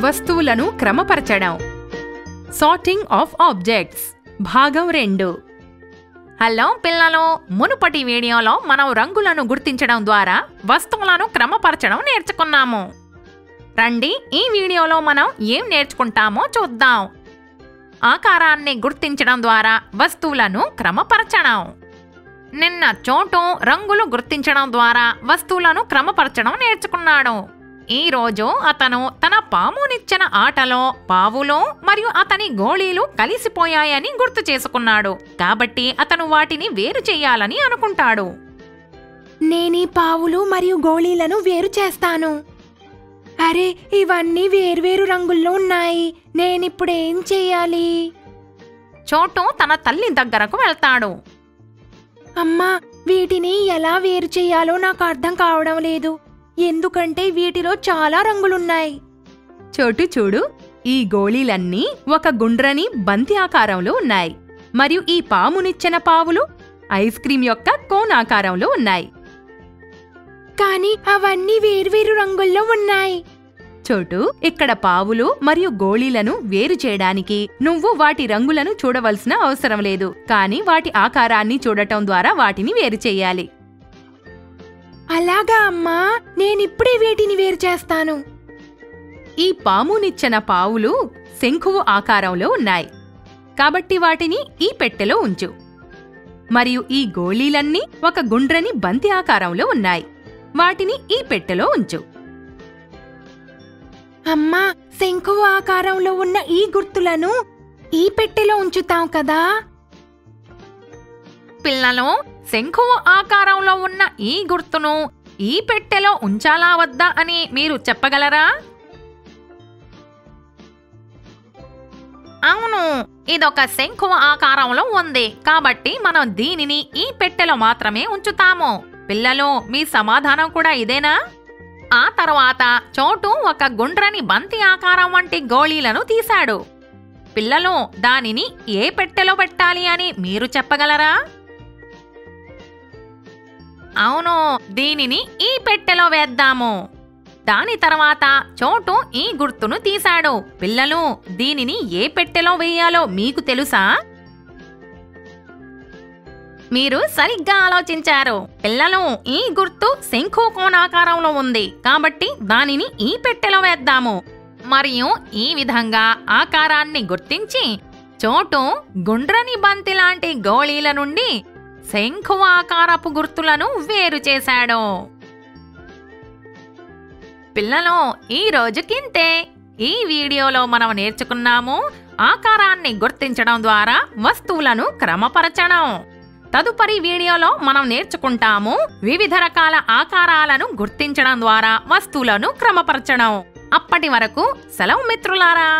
వస్తువులను క్రమపరచడం. Sorting of objects భాగం రెండు. హలో పిల్లలు మునుపటి వీడియోలో మనం రంగులను గుర్తించడం ద్వారా వస్తువులను క్రమపరచడం నేర్చుకున్నాము. రండి ఈ వీడియోలో మనం ఏం నేర్చుకుంటామో చూద్దాం. ఆకారాన్ని గుర్తించడం ద్వారా వస్తువులను క్రమపరచడం. నిన్న చోటు రంగులు గుర్తించడం ద్వారా వస్తువులను క్రమపరచడం నేర్చుకున్నాడు. ఈ రోజు అతను తన పామునిచ్చిన ఆటలో పావులు మరియు అతని గోళీలు కలిసిపోయాయని గుర్తు చేసుకున్నాడు. కాబట్టి అతను వాటిని వేరు చేయాలని అనుకుంటాడు. నేనీ పావులు మరియు గోళీలను వేరు చేస్తాను. అరే ఇవన్నీ వేర్వేరు రంగుల్లో ఉన్నాయి. నేనిప్పుడు ఏం చెయ్యాలి చోటు తన తల్లి దగ్గరకు వెళ్తాడు. అమ్మా వీటిని ఎలా వేరు చేయాలో నాకు అర్థం కావడం లేదు. ఎందుకంటే వీటిలో చాలా రంగులున్నాయి. చోటు చూడు ఈ గోళీలన్నీ ఒక గుండ్రని బంతి ఆకారంలో ఉన్నాయి. మరియు ఈ పామునిచ్చిన పావులు ఐస్ క్రీం యొక్క కోన్ ఆకారంలో ఉన్నాయి. కానీ అవన్నీ వేర్వేరు రంగుల్లో ఉన్నాయి. చోటు ఇక్కడ పావులు మరియు గోళీలను వేరు చేయడానికి నువ్వు వాటి రంగులను చూడవలసిన అవసరం లేదు. కానీ వాటి ఆకారాన్ని చూడటం ద్వారా వాటిని వేరు చేయాలి. అలాగా అమ్మా నేనిప్పుడే వీటిని వేరు చేస్తాను. ఈ పామునిచ్చిన పావులు శంఖువు ఆకారంలో ఉన్నాయి. కాబట్టి వాటిని ఈ పెట్టెలో ఉంచు. మరియు ఈ గోళీలన్నీ ఒక గుండ్రని బంతి ఆకారంలో ఉన్నాయి. వాటిని ఈ పెట్టెలో ఉంచు. అమ్మా శంఖువు ఆకారంలో ఉన్న ఈ గుర్తులను ఈ పెట్టెలో ఉంచుతాం కదా? పిల్లలు శంఖువు ఆకారంలో ఉన్న ఈ గుర్తును ఈ పెట్టెలో ఉంచాలా వద్దా అని మీరు చెప్పగలరా? అవును ఇదొక శంఖువ ఆకారంలో ఉంది. కాబట్టి మనం దీనిని ఈ పెట్టెలో మాత్రమే ఉంచుతాము. పిల్లలు మీ సమాధానం కూడా ఇదేనా? ఆ తర్వాత చోటు ఒక గుండ్రని బంతి ఆకారం వంటి గోళీలను తీశాడు. పిల్లలు దానిని ఏ పెట్టెలో పెట్టాలి అని మీరు చెప్పగలరా? అవును దీనిని ఈ పెట్టెలో వేద్దాము. దాని తర్వాత చోటు ఈ గుర్తును తీశాడు. పిల్లలు దీనిని ఏ పెట్టెలో వేయాలో మీకు తెలుసా? మీరు సరిగ్గా ఆలోచించారు. పిల్లలు ఈ గుర్తు శంఖు కోణాకారంలో ఉంది. కాబట్టి దానిని ఈ పెట్టెలో వేద్దాము. మరియు ఈ విధంగా ఆకారాన్ని గుర్తించి చోటు గుండ్రని బంతి లాంటి గోళీల నుండి శంఖు ఆకారపు గుర్తులను వేరు చేశాడు. పిల్లలు ఈ రోజుకింతే ఈ వీడియోలో మనం నేర్చుకున్నాము ఆకారాన్ని గుర్తించడం ద్వారా వస్తువులను క్రమపరచడం. తదుపరి వీడియోలో మనం నేర్చుకుంటాము వివిధ రకాల ఆకారాలను గుర్తించడం ద్వారా వస్తువులను క్రమపరచడం. అప్పటి వరకు సెలవు మిత్రులారా!